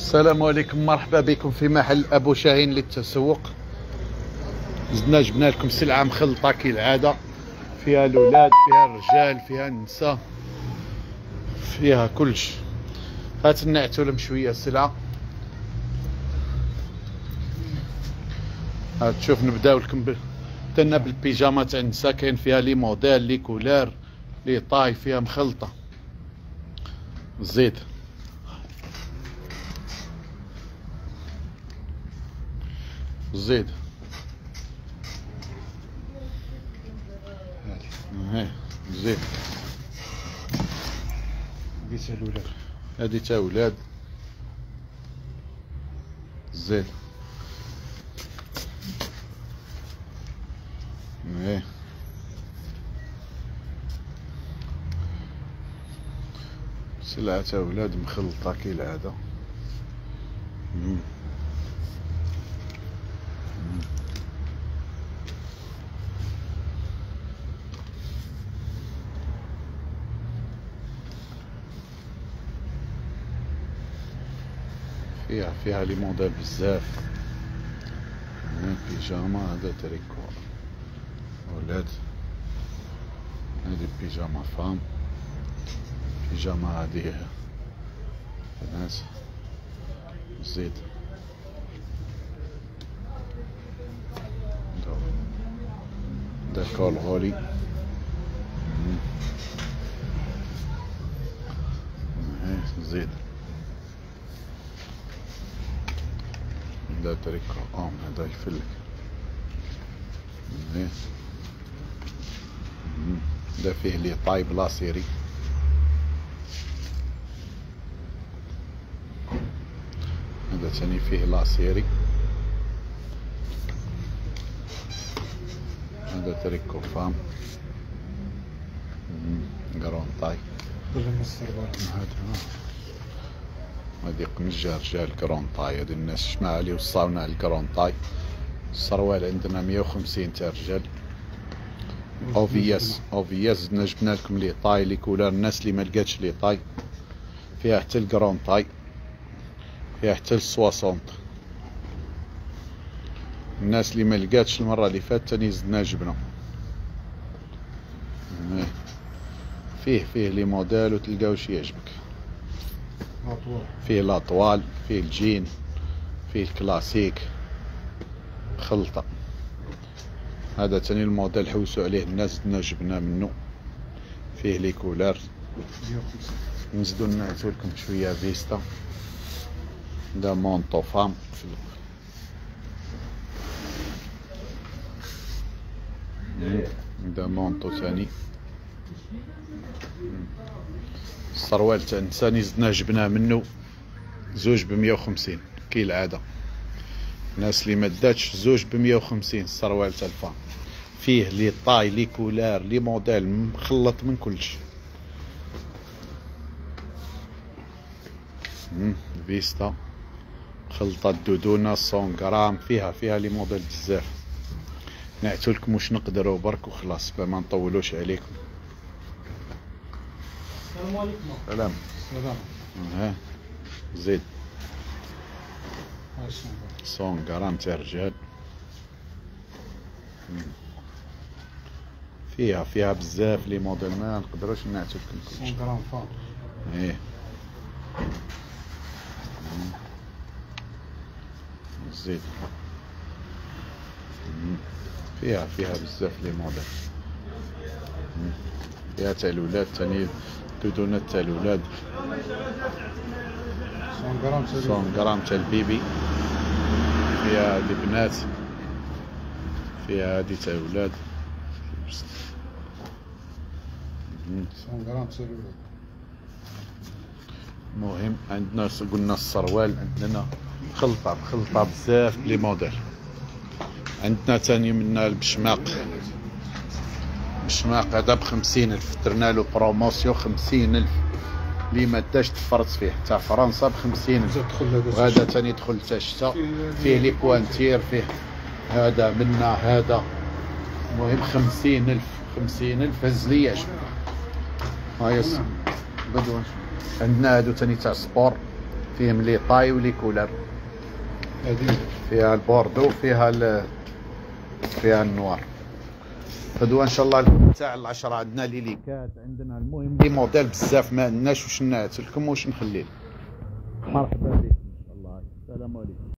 السلام عليكم مرحبا بكم في محل أبو شاهين للتسوق. زدنا جبنا لكم سلعة مخلطة كالعادة. فيها الأولاد فيها الرجال فيها النساء فيها كلش. هات نعتو لهم شوية السلعه هات شوف نبداو لكم ب... تنا بالبيجاما تاع النساء. كاين فيها لي موديل لي كولار لي طاي فيها مخلطة. زيد. زيد هاي زيد قيس الولاد. هادي تا ولاد. زيد سلعة تا ولاد مخلطة كالعادة. فيها فيها لي موديل بزاف. هنا بيجاما هذا تريكو. ولاد هذه بيجاما فام. بيجاما هذه بنات زيد ده كول غولي زيد ده طريقة آه ده يفلك. ده فيه les tailles la série هذا ثاني فيه la série هذا tricot femme. grande taille هذا. هذه قمجة رجال grande taille هذه الناس شمع عليه وصاونا ال grande taille السروال عندنا 150 تاع رجال. اوفياس اوفياس زدنا جبنا لكم les tailles les couleurs الناس اللي ما لقاتش les tailles. فيها حتى ال grande taille فيها حتى ال soixante. الناس اللي ما لقاتش المرة اللي فاتت تاني زدنا جبنا. إيه. فيه فيه les modèles وتلقاو شي يعجبك. فيه الأطوال فيه الجين فيه الكلاسيك خلطة. هذا تاني الموديل حوسوا عليه الناس زدنا جبنا منه. فيه les couleurs نزيدو نعتو لكم شوية فيستا. دا manteau femme في مم. دا manteau تاني. السروال تاع النساني زدنا جبناه منه زوج بمية وخمسين كي العادة. الناس اللي ما داتش زوج بمية وخمسين السروال تاع ال femme فيه les tailles les couleurs les modèles مخلط من كلش. فيستا. خلطة doudoune 100 غرام فيها فيها les modèles بزاف. نعتو لكم واش نقدروا برك وخلاص ما نطولوش عليكم. السلام عليكم. سلام. سلام. ها زيد. 100 غرام تاع رجال مم. فيها فيها بزاف لي موديل ما نقدروش نعتو لكم 100 كلشي غرام فاض إيه. مم. فيها فيها بزاف لي موديل. فيها تاع الولاد تاني دودونات تاع الولاد 100 غرام 100 غرام تاع البيبي فيها البنات فيها هادي تاع الولاد مم. 100 غرام سلولة المهم عندنا قلنا السروال عندنا خلطة خلطة بزاف لي موديل. عندنا تاني منا البشماق. البشماق هذا بخمسين ألف. درنا له promotion خمسين ألف. اللي ما داش تفرط فيه. تاع فرنسا دخل لاباس وهذا تاني دخل تاع الشتا. فيه les pointures فيه. هذا منا هذا. المهم خمسين ألف. خمسين ألف. هز لي شوف هاي الس- بدو عندنا هادو تاني تاع sport. فيهم les tailles و les couleurs. فيها البوردو فيها ال فيها النوار. هادو إن شاء الله تاع العشرة عندنا لي ليكات عندنا المهم لي موديل بزاف ما عندناش واش نعت لكم واش نخلي مرحبا بكم إن شاء الله. السلام عليكم.